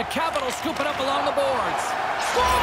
The Capitals scoop it up along the boards. Score!